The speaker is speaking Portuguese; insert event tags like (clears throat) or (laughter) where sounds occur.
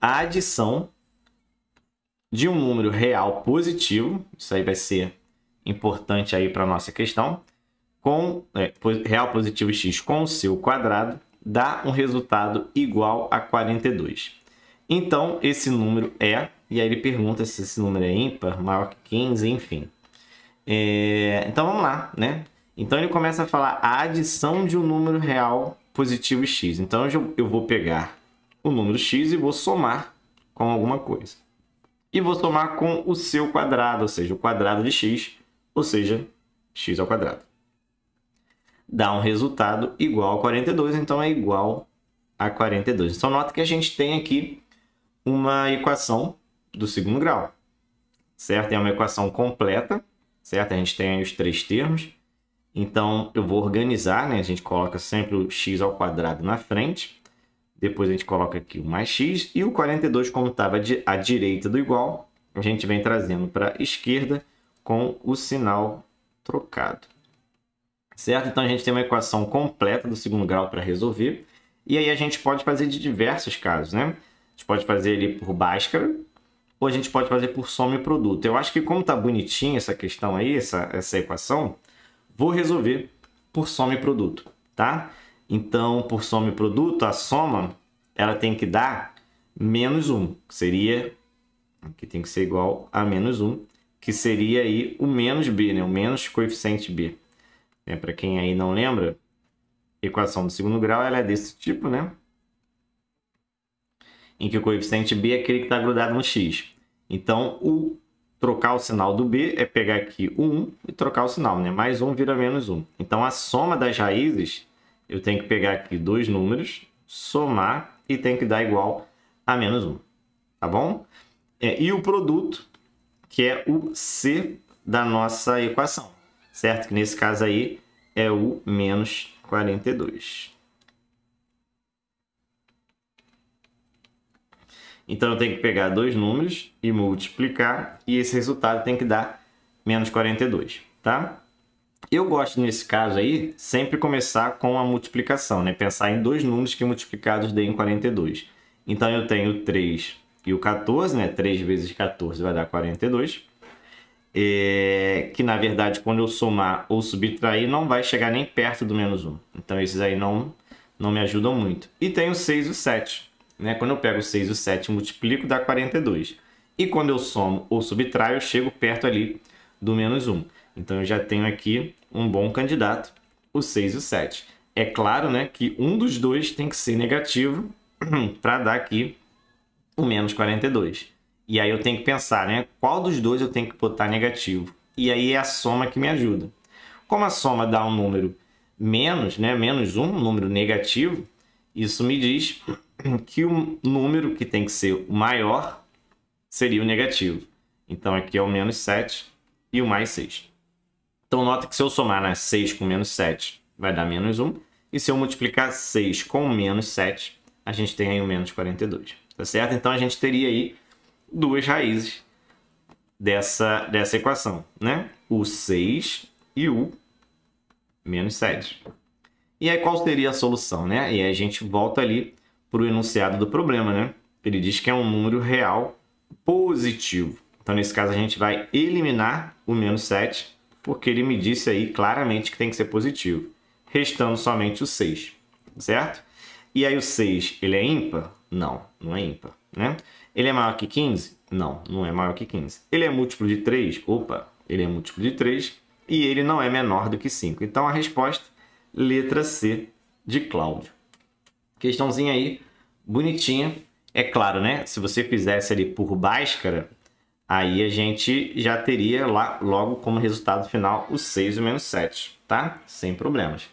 a adição de um número real positivo, isso aí vai ser importante aí para nossa questão, com é, real positivo x com seu quadrado, dá um resultado igual a 42. Então, esse número é, e aí ele pergunta se esse número é ímpar, maior que 15, enfim. É, então, vamos lá, né? Então, ele começa a falar a adição de um número real positivo x. Então, eu vou pegar o número x e vou somar com alguma coisa. E vou somar com o seu quadrado, ou seja, o quadrado de x, ou seja, x ao quadrado. Dá um resultado igual a 42, então é igual a 42. Então, nota que a gente tem aqui uma equação do segundo grau, certo? É uma equação completa, certo? A gente tem os três termos. Então, eu vou organizar, né? A gente coloca sempre o x ao quadrado na frente. Depois a gente coloca aqui o mais x. E o 42, como estava à direita do igual, a gente vem trazendo para a esquerda com o sinal trocado. Certo? Então, a gente tem uma equação completa do segundo grau para resolver. E aí a gente pode fazer de diversos casos, né? A gente pode fazer ele por Bhaskara, ou a gente pode fazer por soma e produto. Eu acho que como está bonitinha essa questão aí, essa, essa equação, vou resolver por soma e produto, tá? Então, por soma e produto, a soma ela tem que dar menos 1, que seria, que tem que ser igual a menos 1, que seria aí o menos b, né? o menos coeficiente b. É, Para quem aí não lembra, equação do segundo grau ela é desse tipo, né? Em que o coeficiente b é aquele que está grudado no x. Então, o trocar o sinal do b é pegar aqui o 1 e trocar o sinal, né? Mais 1 vira menos 1. Então, a soma das raízes, eu tenho que pegar aqui dois números, somar e tem que dar igual a menos 1. Tá bom? É, e o produto, que é o c da nossa equação, certo? Que nesse caso aí é o menos 42. Então, eu tenho que pegar dois números e multiplicar, e esse resultado tem que dar menos 42, tá? Eu gosto, nesse caso aí, sempre começar com a multiplicação, né? Pensar em dois números que multiplicados deem 42. Então, eu tenho 3 e o 14, né? 3 vezes 14 vai dar 42. É... Que, na verdade, quando eu somar ou subtrair, não vai chegar nem perto do menos 1. Então, esses aí não, não me ajudam muito. E tenho 6 e o 7. Né? Quando eu pego 6 e o 7 multiplico, dá 42. E quando eu somo ou subtraio, eu chego perto ali do menos 1. Então eu já tenho aqui um bom candidato, o 6 e o 7. É claro né, que um dos dois tem que ser negativo (clears throat) para dar aqui o menos 42. E aí eu tenho que pensar, né? Qual dos dois eu tenho que botar negativo? E aí é a soma que me ajuda. Como a soma dá um número menos, né? Menos 1, um número negativo, isso me diz (clears throat) que o número que tem que ser o maior seria o negativo. Então aqui é o menos 7 e o mais 6. Então nota que se eu somar né, 6 com menos 7 vai dar menos 1. E se eu multiplicar 6 com menos 7, a gente tem aí o menos 42. Tá certo? Então a gente teria aí duas raízes dessa, dessa equação. Né? O 6 e o menos 7. E aí qual seria a solução? Né? E aí a gente volta ali para o enunciado do problema, né? Ele diz que é um número real positivo. Então, nesse caso, a gente vai eliminar o menos 7, porque ele me disse aí claramente que tem que ser positivo, restando somente o 6, certo? E aí o 6, ele é ímpar? Não, não é ímpar, né? Ele é maior que 15? Não, não é maior que 15. Ele é múltiplo de 3? Opa, ele é múltiplo de 3 e ele não é menor do que 5. Então, a resposta, letra C de Cláudio. Questãozinha aí, bonitinha. É claro, né? Se você fizesse ali por Bhaskara, aí a gente já teria lá logo como resultado final o 6 e o menos 7, tá? Sem problemas.